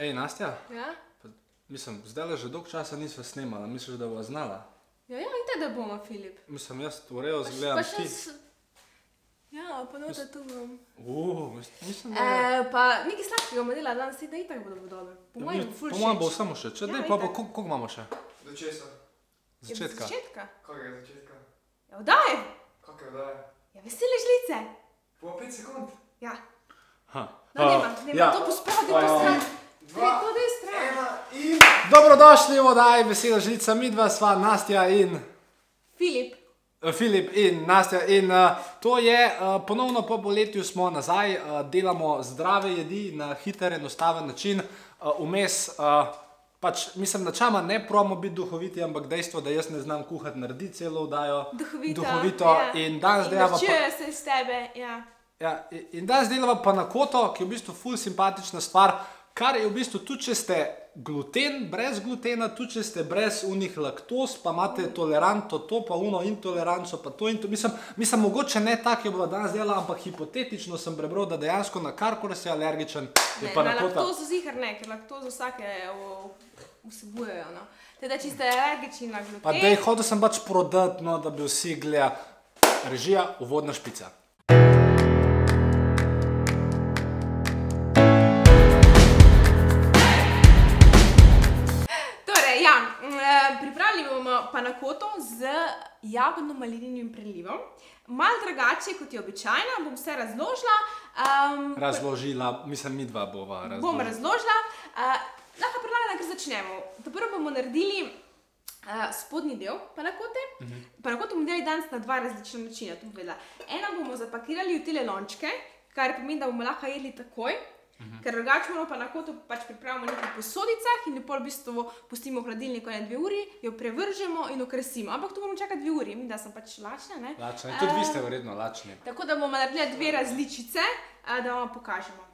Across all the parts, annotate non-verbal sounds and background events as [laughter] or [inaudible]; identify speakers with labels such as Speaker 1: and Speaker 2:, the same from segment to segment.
Speaker 1: Ej, Nastja,
Speaker 2: Ja?
Speaker 1: mislim, zdaj le že dolgo časa nisva snemala, misliš, da bo znala?
Speaker 2: Ja, ja, in te da bomo, Filip.
Speaker 1: Mislim, jaz
Speaker 2: Pa še-
Speaker 1: zgledam
Speaker 2: pa še
Speaker 1: ti.
Speaker 2: s- Ja, pa no, da tu bom.
Speaker 1: Uf, mislim, da...
Speaker 2: E, pa nekaj sladkega bomo delali danes, da itak bodo dobro. Po mojem, bo ful
Speaker 1: Po mojem bo samo še, če
Speaker 2: Ja,
Speaker 1: ne, pa bo, koliko koliko imamo še?
Speaker 3: Do česa?
Speaker 2: Ja,
Speaker 1: Začetka.
Speaker 2: Začetka.
Speaker 3: Kakega začetka?
Speaker 2: Ja, vdaj.
Speaker 3: Kakega daje?
Speaker 2: Ja, vesele žlice.
Speaker 3: Po 5 sekund.
Speaker 2: Ja.
Speaker 1: Ha.
Speaker 2: No,
Speaker 1: A,
Speaker 2: nema, nema,
Speaker 1: ja.
Speaker 2: to pospodi
Speaker 1: A,
Speaker 2: po stran.
Speaker 3: Dva, ena in...
Speaker 1: Dobrodošli v oddaji Vesela žlica, mi dva sva Nastja in
Speaker 2: Filip.
Speaker 1: eh, Filip in Nastja in uh, to je uh, ponovno po poletju smo nazaj, uh, delamo zdrave jedi na hiter, enostaven način, uh, vmes. Uh, Pač, mislim, načama ne pravimo biti duhoviti, ampak dejstvo, da jaz ne znam kuhati, narediti celo vdajo.
Speaker 2: Duhovito.
Speaker 1: duhovito
Speaker 2: ja.
Speaker 1: in danes delamo. pa-
Speaker 2: Čuje se iz tebe, ja.
Speaker 1: Ja, in- danes delamo pa na koto, ki je v bistvu ful simpatična stvar, kar je v bistvu tudi, če ste gluten, brez glutena, tudi če ste brez unih laktoz, pa imate toleranto to, pa uno intoleranco, pa to in to. Mislim, mislim mogoče ne tako je bila danes dela, ampak hipotetično sem prebral, da dejansko na karkoli si alergičen, je
Speaker 2: Ne, na
Speaker 1: na kota.
Speaker 2: laktozo zihar ne, ker laktozo vsake vsebujejo. No. Teda, če ste alergični na gluten.
Speaker 1: Pa dej, hodil sem pač prodati, no, da bi vsi gledali. Režija, uvodna špica.
Speaker 2: Jagodno-malinovim prelivom. Mal drugače kot je običajno, bom vse razložila. Um,
Speaker 1: Razložila, mislim, mi dva bova razložila.
Speaker 2: bom razložila. Uh, lahko predlagam, da kar začnemo. Prvo bomo naredili uh, spodnji del panakote. Uh
Speaker 1: Mhm.
Speaker 2: -huh. Panakoto bomo delali danes na dva različna načina. Eno bomo zapakirali v tele lončke, kar pomeni, da bomo lahko jedli takoj. Uh -huh. Ker drugače moramo pa na kotu pač pripravimo v nekih posodicah in pol v bistvu pustimo v hladilniku na dve uri, jo prevržemo in okrasimo. Ampak tu moramo čakati dve uri, mi da sem pač lačna. Ne?
Speaker 1: Lačni, tudi vi ste verjetno lačni.
Speaker 2: Tako da bomo naredili dve različice, a, da vam pokažemo.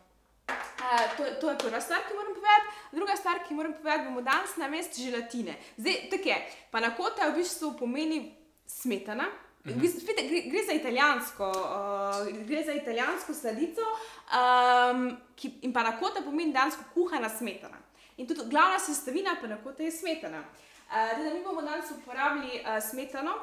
Speaker 2: A, to, to je prva stvar, ki moram povedati. Druga stvar, ki moram povedati, bomo danes na mest želatine. Zdaj, tako je, pa na kota v bistvu pomeni smetana. V bistvu, spet, gre, gre za italijansko, uh, gre za italijansko sladico, um, ki, in pa na kota pomeni dansko kuhana smetana. In tudi glavna sestavina pa na kota je smetana. Uh, teda mi bomo danes uporabili uh, smetano,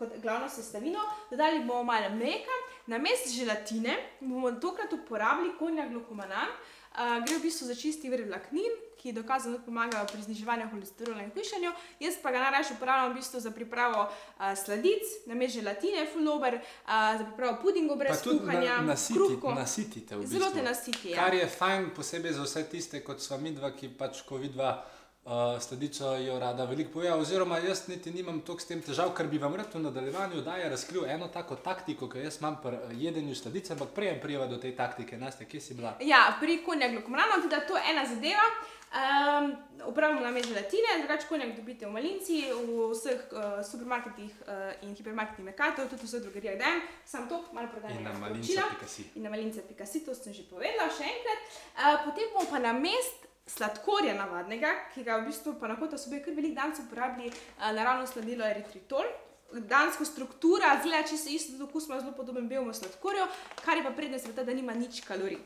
Speaker 2: kot glavno sestavino, dodali bomo malo mleka, na mesto želatine bomo tokrat uporabili konjak glukomanan. Uh, gre v bistvu za čisti vir vlaknin, ki dokazano pomagajo pri zniževanju holesterola in hujšanju. Jaz pa ga najraje uporabljam v bistvu za pripravo uh, sladic, na mesto želatine, fulover, uh, za pripravo pudingov brez kuhanja,
Speaker 1: na, nasiti,
Speaker 2: kruhko.
Speaker 1: nasitite. V
Speaker 2: Zelo
Speaker 1: bistvu.
Speaker 2: te nasiti. Ja.
Speaker 1: Kar je fajn, posebej za vse tiste, kot sva mi dva, ki pač, ko vidva uh, sladico, jo rada veliko poje. Oziroma, jaz niti nimam toliko s tem težav, ker bi vam rad v nadaljevanju daje razkril eno tako taktiko, ki jaz imam pri eh, jedenju sladice, ampak prej prijeva do te taktike. Naste, kje si bila?
Speaker 2: Ja, pri konjak glukomranu, tudi to je ena zadeva. Um, uporabljamo na mestu želatine, drugače konjak dobite v malinci, v vseh uh, supermarketih uh, in hipermarketih Mercator, tudi v vseh drogerijah dajem, sam to malo prodajam.
Speaker 1: In na malinca.si.
Speaker 2: In na malince.si, to sem že povedala še enkrat. Uh, potem bomo pa na mest sladkorja navadnega, ki ga v bistvu pa na kota sobe kar velik dan uporabili uh, naravno sladilo eritritol. Dansko struktura, zgleda, se isto dokus ima zelo podoben belemu sladkorju, kar je pa prednost tem, da nima nič kalorij.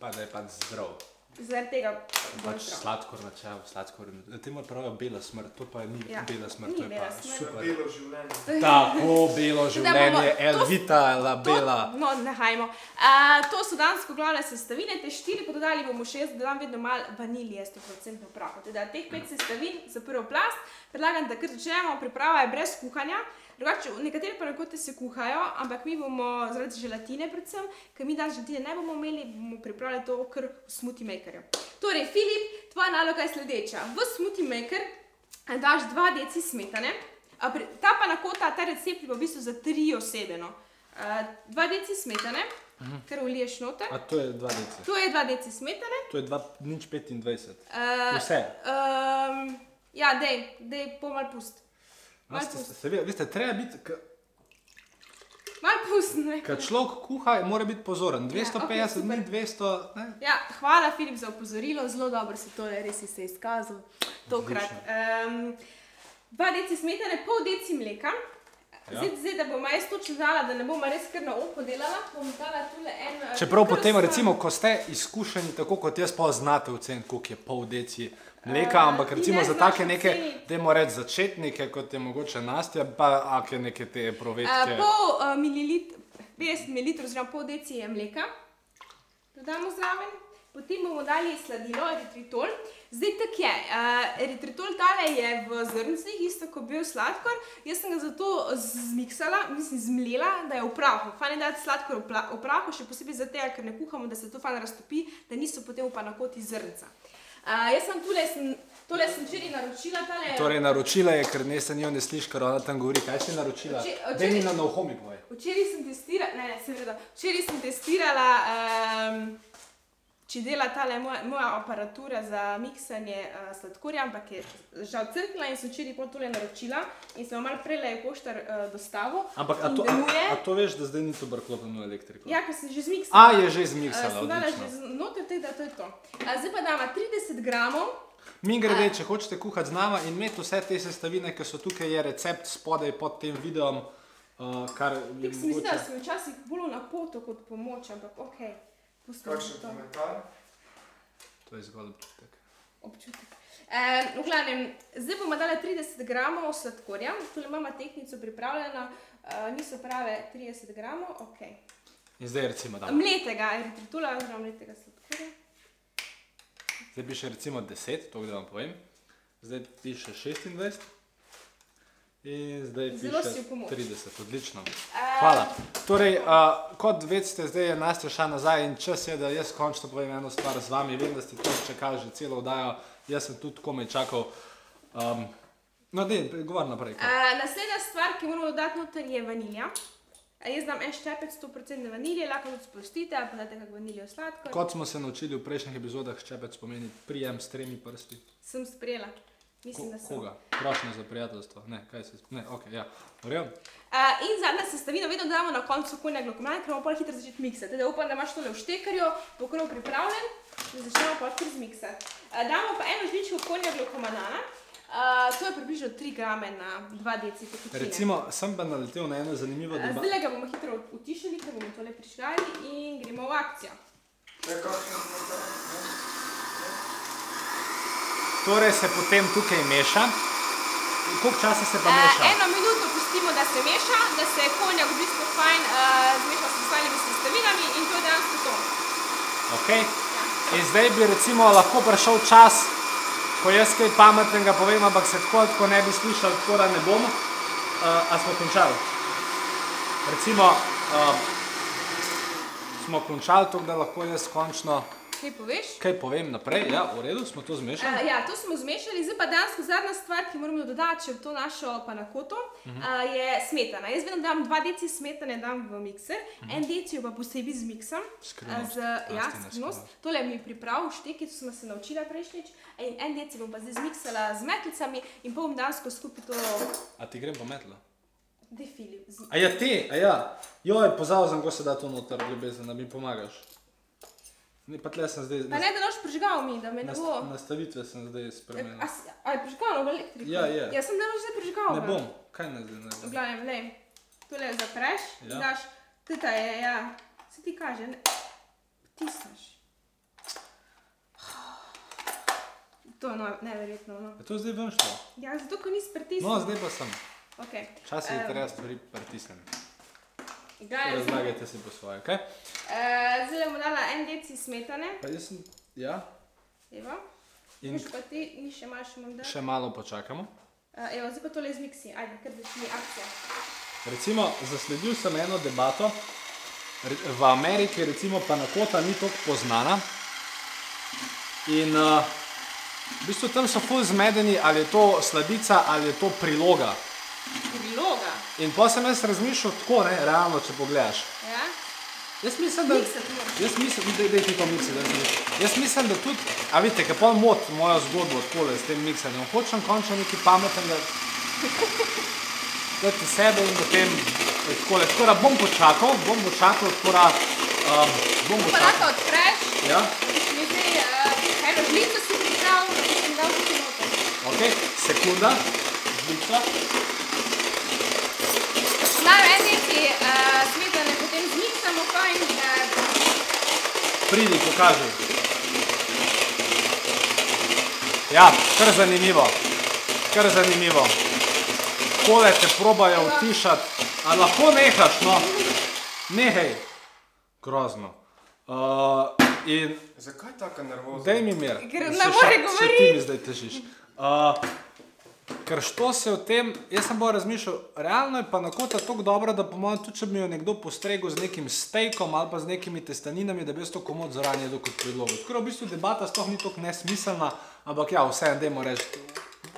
Speaker 1: Pa da je pač zdrav.
Speaker 2: Zaradi tega bolj
Speaker 1: Pač sladkor načel, sladkor. Temu pravijo bela smrt, to pa ni
Speaker 2: Ja,
Speaker 1: bela smrt,
Speaker 2: ni
Speaker 1: to je
Speaker 2: bela
Speaker 1: pa
Speaker 2: smrt.
Speaker 1: super.
Speaker 3: Belo življenje.
Speaker 1: Tako belo življenje,
Speaker 2: to
Speaker 1: Elvita, la
Speaker 2: To-
Speaker 1: bela.
Speaker 2: No, nehajmo. Uh, to so dansko glavne sestavine, te štiri pa dodali bomo še jaz, dodam vedno malo vanilije, 100% prahu. Teda teh pet sestavin za prvo plast, predlagam, da kar začnemo, priprava je brez kuhanja. Drugače, nekateri pa nekote se kuhajo, ampak mi bomo zaradi želatine predvsem, ker mi danes želatine ne bomo imeli, bomo pripravili to kar v smoothie makerju. Torej, Filip, tvoja naloga je sledeča. V smoothie maker daš 2 deci smetane, ta pa na kota, ta recept je v bistvu za tri osebe. No. Uh, 2 deci smetane, uh -huh. ker uliješ noter.
Speaker 1: A to je dva deci.
Speaker 2: To je 2 deci smetane.
Speaker 1: To je dva, nič 25.
Speaker 2: Uh,
Speaker 1: Vse.
Speaker 2: Um, ja, dej, dej pomal pust.
Speaker 1: Veste,
Speaker 2: pust.
Speaker 1: se, ve- veste, treba biti, k-
Speaker 2: Mal pust, ne.
Speaker 1: kad človek kuha, mora biti pozoren. 250
Speaker 2: okej,
Speaker 1: ja,
Speaker 2: super.
Speaker 1: ni 200. Ne?
Speaker 2: Ja, hvala, Filip, za opozorilo, zelo dobro si to res se izkazal tokrat. Um, dva deci smetane, pol deci mleka,
Speaker 1: Ja.
Speaker 2: Zdaj, zdaj, da bom jaz točno znala, da ne bom res kar na oko delala, bom dala tule en. eh,
Speaker 1: Čeprav potem, recimo, ko ste izkušeni, tako kot jaz, pa znate oceniti, koliko je pol deci mleka,
Speaker 2: Eh,
Speaker 1: ampak recimo
Speaker 2: ne
Speaker 1: za take neke, dajmo reči, začetnike, kot je mogoče Nastja, pa ake neke te
Speaker 2: Uh,
Speaker 1: provetke.
Speaker 2: pol uh, mililitra, 50 ml, oziroma pol deci je mleka, dodamo zraven, potem bomo dali sladilo, eritritol. Zdaj tako je, uh, eritritol tale je v zrncih, isto kot bil sladkor. Jaz sem ga zato zmiksala, mislim, zmlela, da je v prahu. Fajn je dati sladkor v, prahu, še posebej zato, ker ne kuhamo, da se to fajn raztopi, da niso potem v panakoti zrnca. Uh, jaz sem tule, sem, tole sem včeraj naročila, tale.
Speaker 1: Torej, naročila je, ker ne se njo ne sliši, ker ona tam govori. Kaj si naročila? Dej mi na noho mi povej.
Speaker 2: Včeraj sem testirala, ne, ne, seveda, včeraj sem testirala, um, če dela tale moja, moja aparatura za miksanje uh, sladkorja, ampak je žal crkla in sem včeraj pol tole naročila in sem malo prej je poštar uh, dostavil.
Speaker 1: Ampak a to, a,
Speaker 2: deluje.
Speaker 1: a to veš, da zdaj ni to brklopljeno elektriko?
Speaker 2: Ja, ker sem že zmiksala.
Speaker 1: A, je že
Speaker 2: Uh,
Speaker 1: zmiksala,
Speaker 2: že
Speaker 1: odlično.
Speaker 2: z- noter, tako da to je to. Uh, zdaj pa damo 30 gramov.
Speaker 1: Mi grede, če hočete kuhati z nama in imeti vse te sestavine, ki so tukaj, je recept spodaj pod tem videom, uh, kar je
Speaker 2: mislila, da sem včasih bolj na potu kot pomoč, ampak ok. Pustimo
Speaker 3: Kakšen
Speaker 2: to.
Speaker 3: komentar?
Speaker 1: To je zgolj občutek.
Speaker 2: občutek. E, v glavnem, zdaj bomo dali 30 gramov sladkorja, tukaj imamo tehnico pripravljeno, e, niso prave 30 gramov, ok.
Speaker 1: In zdaj recimo, da.
Speaker 2: Mletega eritritula, oziroma mletega sladkorja.
Speaker 1: Zdaj piše recimo 10, to da vam povem. Zdaj piše 26. In zdaj
Speaker 2: Zelo si v pomoč.
Speaker 1: 30, odlično. Hvala. Torej, uh, kot veste, zdaj je Nastja šla nazaj in čas je, da jaz končno povem eno stvar z vami. Vem, da ste to čakali že celo oddajo, jaz sem tudi komaj čakal. Um, no, dej, govor naprej. kar.
Speaker 2: E, naslednja stvar, ki moramo dodati noter, je vanilja. Jaz dam en ščepec 100% vanilije, lahko tudi sprostite, pa date kak vaniljev sladkor.
Speaker 1: Kot smo se naučili v prejšnjih epizodah, ščepec pomeni prijem s tremi prsti.
Speaker 2: Sem sprejela.
Speaker 1: Ko,
Speaker 2: Mislim, da sem.
Speaker 1: koga? Prošnja za prijateljstvo. Ne, kaj se. Ne, ok, ja. Vrjem.
Speaker 2: Uh, in zadnja sestavina, vedno damo na koncu konja glukomana, ker bomo pa hitro začeti miksati. Teda upam, da imaš tole v štekarju, pokrov pripravljen, da začnemo pa kar zmiksati. Uh, damo pa eno žličko konja glukomanana, uh, to je približno 3 grame na 2 deci tekočine.
Speaker 1: Recimo, sem pa naletel na eno zanimivo
Speaker 2: Uh,
Speaker 1: debato.
Speaker 2: zdaj ga bomo hitro utišali, ker bomo tole prižgali in gremo v akcijo.
Speaker 3: Ne?
Speaker 1: Torej se potem tukaj meša. Koliko časa se pa
Speaker 2: Uh,
Speaker 1: meša?
Speaker 2: eno minuto pustimo, da se meša, da se konjak v bistvu fajn uh, zmeša s ostalimi sestavinami in to je dejansko to.
Speaker 1: Okay.
Speaker 2: Ja.
Speaker 1: In zdaj bi recimo lahko prišel čas, ko jaz kaj pametnega povem, ampak se tako, tako ne bi slišal, tako da ne bom. Uh, a smo končali? Recimo, uh, smo končali to, da lahko jaz končno
Speaker 2: Kaj poveš?
Speaker 1: kaj povem naprej. Ja, v redu, smo to zmešali.
Speaker 2: Uh, ja, to smo zmešali, zdaj pa dejansko zadnja stvar, ki moramo dodati še v to našo panakoto, uh -huh. uh, je smetana. Jaz vedno dam 2 deci smetane dam v mikser, uh -huh. en deci jo pa posebej zmiksam.
Speaker 1: Skrivnost.
Speaker 2: z, ja, skrivnost. Tole mi je pripravil šteki, to smo se naučila prejšnjič. In en deci bom pa zdaj zmiksala z metlicami in pol bom dejansko skupaj to
Speaker 1: A ti grem po metlo?
Speaker 2: defili. Z...
Speaker 1: A ja, ti, a ja, joj, pozval sem, ko se da to noter, ljubezen, da mi pomagaš. Ne, pa tle sem zdaj,
Speaker 2: Pa ne, da noš prižgal mi, da me ne bo.
Speaker 1: nastavitve sem zdaj spremenil.
Speaker 2: A, je prižgalo v elektriko?
Speaker 1: Ja, je.
Speaker 2: Jaz sem danes že prižgal.
Speaker 1: Ne bom, kaj ne zdaj ne bom.
Speaker 2: glavnem, le, tole zapreš,
Speaker 1: Ja.
Speaker 2: ja. daš, teta je, ja, se ti kaže, ne, tisneš. To je no, neverjetno, no.
Speaker 1: Je to zdaj ven šlo?
Speaker 2: Ja, zato, ko nisi pritisnil.
Speaker 1: No, zdaj pa sem.
Speaker 2: Okay.
Speaker 1: Včasih je
Speaker 2: Em,
Speaker 1: treba stvari pritisniti. Razlagajte si po svoje, kaj?
Speaker 2: uh, zdaj bomo dala en deci smetane,
Speaker 1: Pa jaz sem, ja,
Speaker 2: evo.
Speaker 1: in
Speaker 2: Viš pa ti, ni še malo še bom dal.
Speaker 1: še malo počakamo.
Speaker 2: Uh, evo, zdaj pa tole zmiksi, ajde, kar začni akcija.
Speaker 1: Recimo, zasledil sem eno debato. V Ameriki recimo panakota ni tako poznana. In uh, v bistvu tam so ful zmedeni, ali je to sladica ali je to priloga. In pa sem jaz razmišljal tako, ne, realno, če pogledaš.
Speaker 2: ja?
Speaker 1: Jaz mislim, da... Jaz mislim, da ti to miksi, da sem Jaz mislim, da tudi, a vidite, kaj pol mot mojo zgodbo takole s tem miksanjem. Hočem končno nekaj pametnega, dati sebe in potem eh, takole. Tako da bom počakal, bom počakal, tako da um, bom
Speaker 2: Pa lahko
Speaker 1: počakal.
Speaker 2: odpreš,
Speaker 1: Ja,
Speaker 2: mi zdaj uh, eno žlico si pripravil, da si dal tukaj noter.
Speaker 1: ok, sekunda, žlica.
Speaker 2: Deci uh, smetane, potem zmiksamo fajn. Uh,
Speaker 1: Pridi, pokaži. Ja, kar zanimivo. Kar zanimivo. Kole te probajo utišati, a lahko nehaš, no. Nehej. Grozno. Uh, in
Speaker 3: Zakaj tako nervozen?
Speaker 1: daj mi mir.
Speaker 2: Ne more govoriti.
Speaker 1: ti mi zdaj težiš. Uh, ker što se o tem, jaz sem bolj razmišljal, realno je pa na kota tako dobra, da po mojem, tudi če bi jo nekdo postregel z nekim stejkom ali pa z nekimi testeninami, da bi jaz to komod jedel kot predlogo. Tako da v bistvu debata sploh ni tako nesmiselna, ampak ja, vseeno, dajmo reči,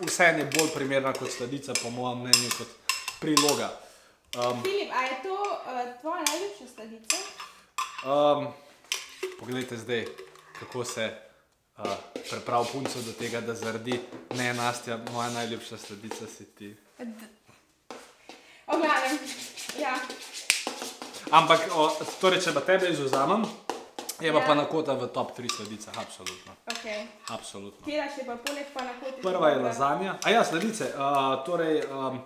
Speaker 1: vseeno je bolj primerna kot sladica, po mojem mnenju, kot priloga. Um,
Speaker 2: Filip, a je to uh, tvoja najljubša sladica?
Speaker 1: Um, poglejte zdaj, kako se uh, pripravi punco do tega, da zaradi ne Nastja, moja najljubša sledica si ti.
Speaker 2: Oglavnem, ja.
Speaker 1: Ampak, o, torej, če pa tebe izuzamem, je pa
Speaker 2: Ja.
Speaker 1: pa na kota v top 3 sledicah, absolutno.
Speaker 2: Okay.
Speaker 1: absolutno.
Speaker 2: Kjera še pa poleg pa na koti?
Speaker 1: Prva je lazanja, a ja, sledice. Uh, torej, um,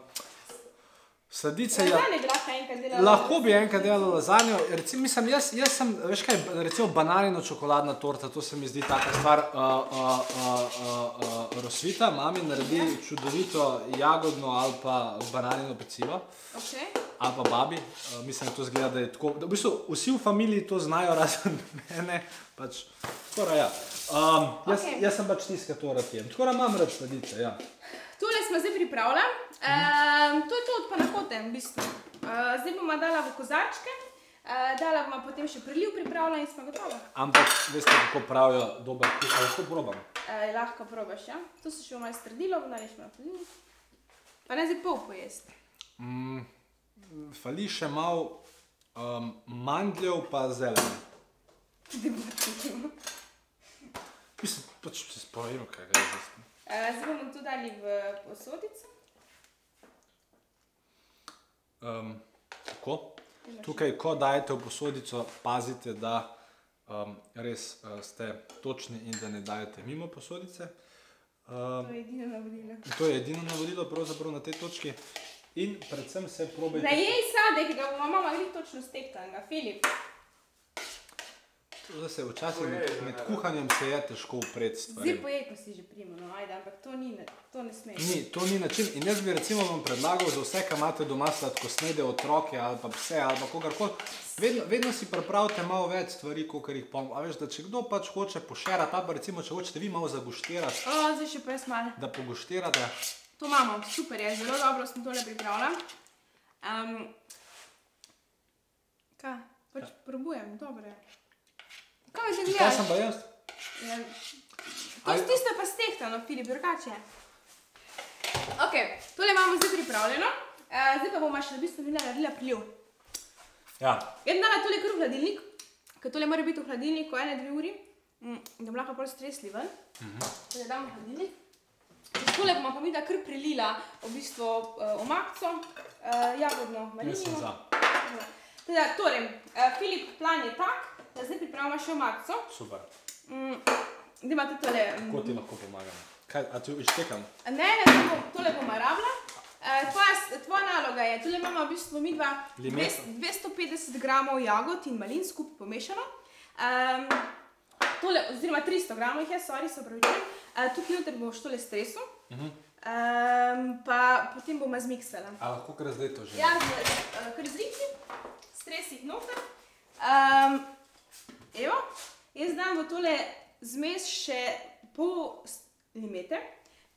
Speaker 2: Lazanja bi lahko enkrat delala.
Speaker 1: Bi enkrat delal lazanjo, recimo, mislim, jaz, jaz sem, veš kaj, recimo bananino čokoladna torta, to se mi zdi taka stvar, uh, uh, uh, uh, uh, rosvita, mami naredi čudovito jagodno ali pa bananino pecivo,
Speaker 2: Okay.
Speaker 1: ali pa babi, uh, mislim, da to zgleda, da je tako, da v bistvu vsi v familiji to znajo, [laughs] razen mene, pač, skoraj ja. Um, jaz,
Speaker 2: Okej.
Speaker 1: jaz sem pač tiska to rad jem, tako da imam rad sledice, ja.
Speaker 2: Smo zdaj pripravili. Um, to je to od panakote, v bistvu. Uh, zdaj bomo dala v kozarčke, uh, dala bomo potem še priliv pripravljena in smo gotovi.
Speaker 1: Ampak, veste, kako pravijo, dober kuh, ali lahko probam.
Speaker 2: Uh, lahko probaš, ja? To se še bomo strdilo, bomo dali še na hladilnik. Pa ne zdaj pol pojesti.
Speaker 1: Mm, fali še malo um, mandljev, pa zelene.
Speaker 2: Tudi bo tako.
Speaker 1: Mislim, pač če spojimo, kaj ga je zdaj.
Speaker 2: Bomo to dali v posodico.
Speaker 1: Um, tako. Tukaj, ko dajete v posodico, pazite, da um, res uh, ste točni in da ne dajete mimo posodice. Um,
Speaker 2: To je edino navodilo.
Speaker 1: to je edino navodilo pravzaprav na tej točki. In predvsem se probajte.
Speaker 2: Najej sadek, ga bomo mama glih točno stektanega, Filip.
Speaker 1: Da se včasih med,
Speaker 3: Pojej,
Speaker 1: med
Speaker 3: ne,
Speaker 1: kuhanjem se je težko upreti
Speaker 2: Zdaj
Speaker 1: stvari.
Speaker 2: pojej, ko si že primo, no ajde, ampak to ni, to ne smeš.
Speaker 1: Ni, to ni način. In jaz bi recimo vam predlagal za vse, ki imate doma sladkosnede otroke ali pa pse ali pa kogarkoli, vedno, vedno si pripravite malo več stvari, kot jih pomeni. A veš, da če kdo pač hoče pošerati, ali pa recimo, če hočete vi malo zaguštirati,
Speaker 2: O, zdaj še pa jaz malo.
Speaker 1: da poguštirate.
Speaker 2: To imamo, super je, zelo dobro sem tole pripravila. Um, kaj? Pač probujem, dobro je. Kaj
Speaker 1: Kaj
Speaker 2: gledaš?
Speaker 1: sem pa jaz?
Speaker 2: Ja. To je tisto pa stehtano, Filip, drugače. Ok, tole imamo zdaj pripravljeno. Uh, zdaj pa bomo še v bistvu videla naredila priliv.
Speaker 1: Ja,
Speaker 2: Jaz dala tole kar v hladilnik, ker tole mora biti v hladilniku ene, dve uri, mm, da bomo lahko pol stresli ven. Tole dam v hladilnik. Tole bomo pa mi da kar prelila v bistvu uh, omakco, uh, jagodno
Speaker 1: jaz sem za.
Speaker 2: Teda, torej, uh, Filip, plan je tak, da zdaj pripravimo še omakco.
Speaker 1: Super.
Speaker 2: Mm, da imate tole. mm,
Speaker 1: Kako ti lahko pomagam? Kaj, a ti ištekam?
Speaker 2: Ne, ne, to bom, tole bomo rabila. Uh, tvoja, tvoja naloga je, tole imamo v bistvu mi dva
Speaker 1: Limeto.
Speaker 2: 250 gramov jagod in malin skupaj pomešano. Um, tole, oziroma 300 gramov jih je, sorry, se upravičujem. Uh, tukaj noter boš tole stresel. Uh -huh. um, pa potem bomo zmiksala.
Speaker 1: A lahko kar zdaj to že?
Speaker 2: Ja, uh, kar zrihti, stresi jih noter. Um, evo, jaz dam v tole zmes še pol limete,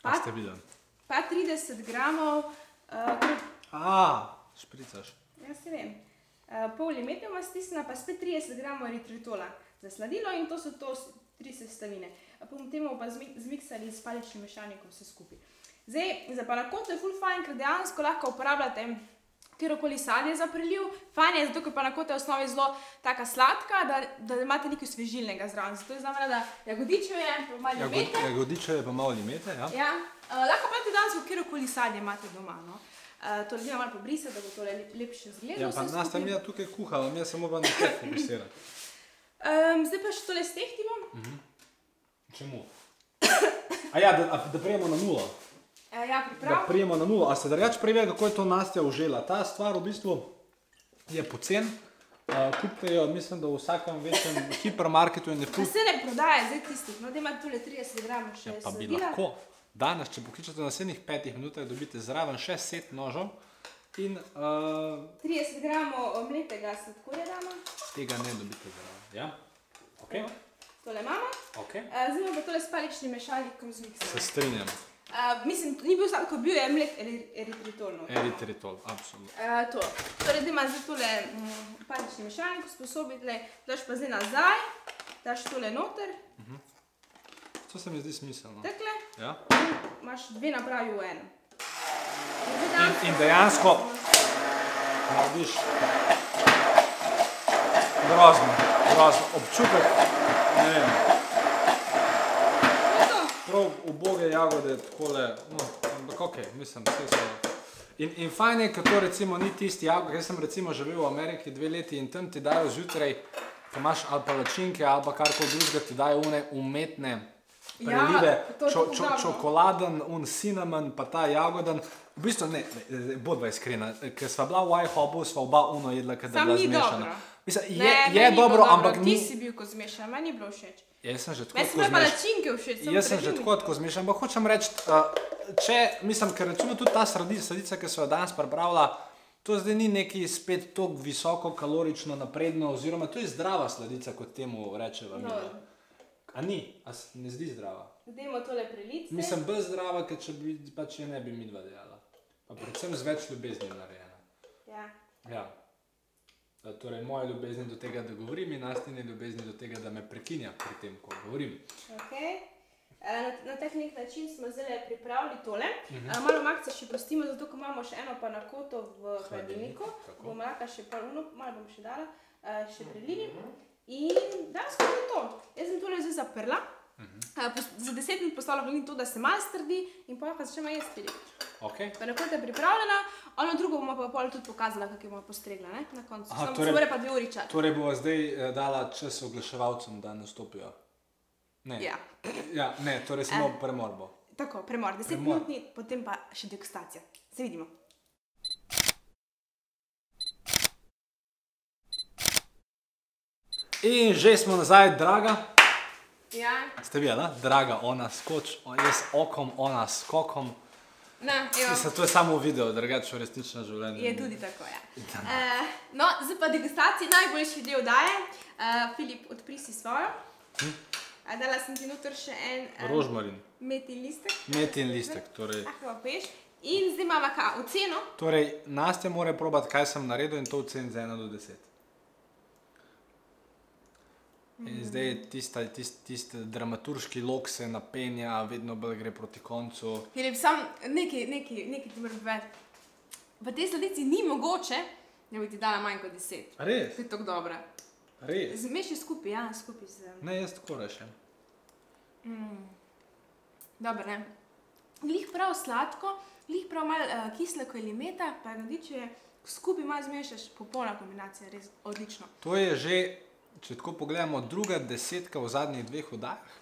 Speaker 1: Pa
Speaker 2: pa,
Speaker 1: ste videli.
Speaker 2: pa 30 gramov, uh,
Speaker 1: A, špricaš.
Speaker 2: jaz ne vem, uh, pol limete ima stisnjena, pa spet 30 gramov eritritola za sladilo in to so to tri sestavine. Potem temu pa zmi- zmiksali s paličnim mešalnikom vse skupaj. Zdaj, za panakoto je full fajn, ker dejansko lahko uporabljate kjerkoli sadje za preliv. Fajn je, zato ker panakota je v osnovi zelo taka sladka, da, da imate nekaj svežilnega zraven. Zato je znamená, da jagodičev je, pa malo
Speaker 1: Jagod,
Speaker 2: limete.
Speaker 1: jagodiče pa malo limete, ja?
Speaker 2: Ja, uh, lahko pa tudi danes kjerkoli sadje imate doma. No? Uh, to ljudje malo pobrisati, da bo to lep, lepše izgledalo.
Speaker 1: Ja, pa nas tam je tukaj kuhala, mi samo vam nekaj fokusirati.
Speaker 2: Um, [laughs] zdaj pa še tole stehtimo.
Speaker 1: Čemu? [coughs] A ja, da, a, da prijemo na nulo.
Speaker 2: Ja,
Speaker 1: da
Speaker 2: priprav.
Speaker 1: prijemo na nulo. A se drugače preve, kako je to Nastja užela? Ta stvar v bistvu je pocen. Uh, kupite jo, mislim, da v vsakem večjem [laughs] hipermarketu je ful.
Speaker 2: se ne prodaja zdaj tistih, no da ima tule 30 gramov še
Speaker 1: Ja, pa bi
Speaker 2: sladila.
Speaker 1: lahko. Danes, če pokličete v naslednjih petih minutah, dobite zraven še set nožev in uh,
Speaker 2: 30 gramov mletega sladkorja damo,
Speaker 1: tega ne dobite zraven. Ja? Okay.
Speaker 2: tole imamo.
Speaker 1: Okay.
Speaker 2: Uh, zdaj imamo pa tole s paličnim mešalnikom z
Speaker 1: Se strinjam.
Speaker 2: Uh, mislim, ni bil sladko, bil je mlet eri- eritritolno.
Speaker 1: Eritritol, absolutno.
Speaker 2: Uh, to. Torej, da imaš zdaj tole mm, palični mešalnik, usposobiti, daš pa zdaj nazaj, daš tole noter,
Speaker 1: To se mi zdi smiselno.
Speaker 2: tekle,
Speaker 1: Ja?
Speaker 2: imaš dve napravi v enem.
Speaker 1: In- in dejansko- Narediš grozno, grozno. Občutek, ne vem, prav uboge jagode, takole, no, ampak ok, mislim, vse so. In, in fajn je, ker to recimo ni tisti jagod, jaz sem recimo živel v Ameriki dve leti in tam ti dajo zjutraj, ko imaš ali palačinke ali pa karkoli drugega, ti dajo une umetne
Speaker 2: Ja,
Speaker 1: prelive,
Speaker 2: je
Speaker 1: čo, čo, čokoladen, un cinnamon, pa ta jagoden. V bistvu ne, ne bodva iskrena, ker sva bila v IHOP-u, sva oba uno jedla, ker je bila zmešana.
Speaker 2: dobro.
Speaker 1: Mislim, je,
Speaker 2: Ne,
Speaker 1: je
Speaker 2: bilo
Speaker 1: dobro, ampak
Speaker 2: Ti
Speaker 1: ni.
Speaker 2: si bil, ko zmešan, meni ni bilo všeč.
Speaker 1: Jaz sem že tako
Speaker 2: Meni so
Speaker 1: zmešan.
Speaker 2: palačinke všeč.
Speaker 1: Jaz sem že tako tako zmešan, ampak hočem reči, uh, če, mislim, ker recimo tudi ta sredica, sredica ki so jo danes pripravila, to zdaj ni neki spet tako visoko kalorično napredno, oziroma to je zdrava sladica, kot temu rečeva.
Speaker 2: No.
Speaker 1: A ni, a se ne zdi zdrava.
Speaker 2: Dajmo tole preliti.
Speaker 1: Mislim, bolj zdrava, kot če bi pač je ne bi midva delala. Pa predvsem z več ljubezni narejena.
Speaker 2: Ja.
Speaker 1: Ja. E, Torej, moje ljubezni do tega, da govorim, in nastine ljubezni do tega, da me prekinja pri tem, ko govorim.
Speaker 2: Okay. Na, na tak nek način smo zdaj pripravili tole. Uh
Speaker 1: Mhm.
Speaker 2: -huh. Malo makce še pustimo, zato ker imamo še eno panakoto v hladilniku.
Speaker 1: tako.
Speaker 2: Bomo lahko še polno, malo bom še dala, uh, še prelili.
Speaker 1: Mhm.
Speaker 2: In danes je to. Jaz sem tole zdaj zaprla.
Speaker 1: Mhm.
Speaker 2: Uh, pos- za 10 minut postavila hladilnik to, da se malo strdi in pa lahko začnemo jesti.
Speaker 1: Okay.
Speaker 2: Panakota je pripravljena, ono drugo bomo pa pol tudi pokazala, kako bomo postregla ne? na koncu.
Speaker 1: Aha,
Speaker 2: Samo
Speaker 1: torej-
Speaker 2: torej... pa dve uri čakati.
Speaker 1: Torej, bo zdaj eh, dala čas oglaševalcem, da nastopijo. Ne.
Speaker 2: Ja.
Speaker 1: ja, ne, torej samo eh. premor bo.
Speaker 2: Tako, premor, 10
Speaker 1: Premor.
Speaker 2: minut, potem pa še degustacija. Se vidimo.
Speaker 1: In že smo nazaj, draga.
Speaker 2: Ja,
Speaker 1: Ste videli, draga, ona skoč, jaz okom, ona skokom.
Speaker 2: Na,
Speaker 1: Mislim, to je samo video, drugače v resničnem življenju.
Speaker 2: je tudi tako. Ja. Uh, no, zdaj pa degustacija, najboljši del daje. Uh, Filip, odpri si svojo. Uh, dala sem ti noter še en uh,
Speaker 1: Rožmarin,
Speaker 2: meti listek.
Speaker 1: metin listek. Torej,
Speaker 2: Ah, pa peš. In zdaj imamo kaj, oceno.
Speaker 1: torej Nastja mora probati, kaj sem naredil in to ocen z 1 do 10. In zdaj je tista, tist, tist dramaturški lok se napenja, vedno bolj gre proti koncu.
Speaker 2: Filip, sam nekaj, nekaj, nekaj ti moram povedati. V tej sladici ni mogoče, da bi ti dala manj kot 10.
Speaker 1: Res,
Speaker 2: je tako dobro.
Speaker 1: res.
Speaker 2: Zmeši skupaj, ja, skupaj z.
Speaker 1: Ne, jaz tako rešem.
Speaker 2: Dobro, ne. Lih prav sladko, lih prav malo uh, kislo ali meta, pa je skupaj malo zmešaš, popolna kombinacija, res odlično.
Speaker 1: To je že, če tako pogledamo, druga desetka v zadnjih dveh oddajah.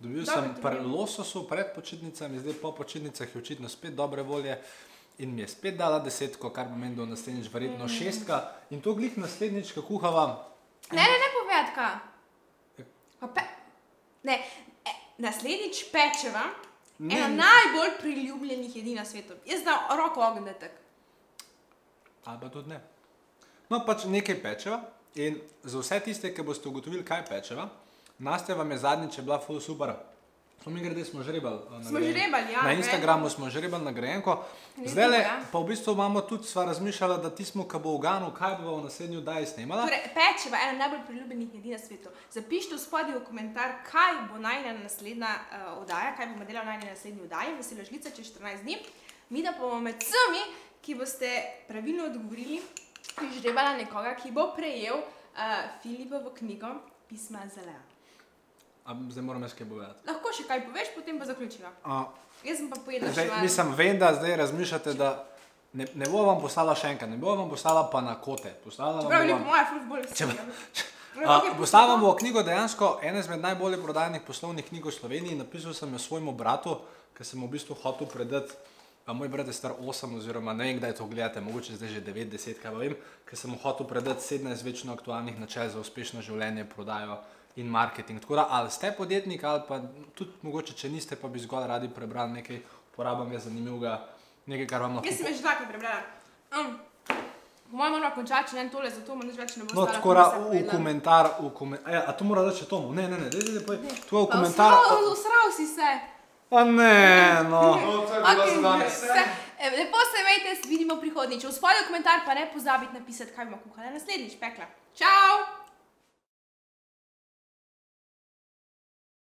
Speaker 1: Dobil
Speaker 2: Dobro,
Speaker 1: sem pri lososu pred počitnicami, zdaj po počitnicah je očitno spet dobre volje in mi je spet dala desetko, kar pomeni, da bo naslednjič verjetno
Speaker 2: Mm.
Speaker 1: šestka. In to glih naslednjič, ko kuhava.
Speaker 2: Ne, ne, ne. Pa Pe... Ne, e, naslednjič pečeva,
Speaker 1: Ne.
Speaker 2: ena najbolj priljubljenih jedi na svetu. Jaz znam roko ogenj tek.
Speaker 1: Ali pa tudi ne. No, pač nekaj pečeva in za vse tiste, ki boste ugotovili, kaj pečeva, Nastja vam je zadnjič je bila full super. To mi grede smo žrebali. eh,
Speaker 2: Smo žrebali, ja,
Speaker 1: Na
Speaker 2: ne.
Speaker 1: Instagramu smo žrebali nagrajenko.
Speaker 2: Lepo,
Speaker 1: Zdaj le,
Speaker 2: ja.
Speaker 1: pa v bistvu imamo tudi, sva razmišljala, da ti smo kaboganu, kaj bomo v naslednji oddaji snemala.
Speaker 2: Torej, pečeva ena najbolj priljubljenih jedi na svetu. Zapišite v spodaj v komentar, kaj bo najna naslednja uh, oddaja, kaj bomo delali najna naslednji oddaji, veselo žlica čez 14 dni. Mi da bomo med vsemi, ki boste pravilno odgovorili, žrebala nekoga, ki bo prejel uh, Filipovo knjigo Pisma Zeleja.
Speaker 1: A, zdaj moram jaz kaj povedati.
Speaker 2: Lahko še kaj poveš, potem pa zaključiva.
Speaker 1: A,
Speaker 2: Jaz sem pa pojedla
Speaker 1: zdaj,
Speaker 2: še malo.
Speaker 1: mislim, vem, da zdaj razmišljate, da ne, ne bo vam poslala še enkrat, ne bo vam poslala pa na kote. Poslala [laughs]
Speaker 2: Prav,
Speaker 1: vam bo
Speaker 2: moja.
Speaker 1: Uh, Postavljam v knjigo dejansko ena izmed najbolj prodajanih poslovnih knjig v Sloveniji. Napisal sem jo svojemu bratu, ker sem v bistvu hotel predati moj brat je star 8, oziroma ne vem, kdaj to gledate, mogoče zdaj že 9, 10, kaj vem, ker sem mu hotel predati 17 večno aktualnih načel za uspešno življenje, prodajo in marketing. Tako da ali ste podjetnik, ali pa tudi mogoče, če niste, pa bi zgolj radi prebrali nekaj, uporabam je zanimivega, nekaj, kar vam lahko.
Speaker 2: Jaz sem že dvakrat prebrala. Um, po mojem moramo končati, če ne tole, zato mu nič več ne bo
Speaker 1: No,
Speaker 2: stala,
Speaker 1: tako
Speaker 2: ko
Speaker 1: da v komentar, v komentar, a to mora reči Tomu, ne, ne, ne, daj, daj, daj, to je v komentar.
Speaker 2: Usral si se.
Speaker 1: Pa ne, no.
Speaker 3: No, danes.
Speaker 2: vse. E, Lepo se imejte, vidimo prihodnjič. V spodnji komentar pa ne pozabite napisati, kaj bomo kuhali naslednjič. Pekla. Čau!